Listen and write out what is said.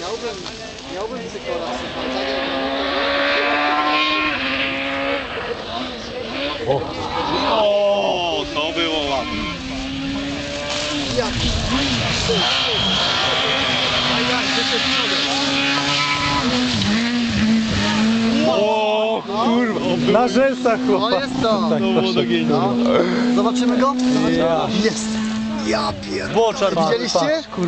Miałbym, miałbym cykola, słuchaj, tak O, to było ładne. Jaki? O, kurwa. Na rzęsach No jest to. Tak, To było. No. Zobaczymy go? Zobaczymy Ja. Jest. Ja pierdolę. Widzieliście?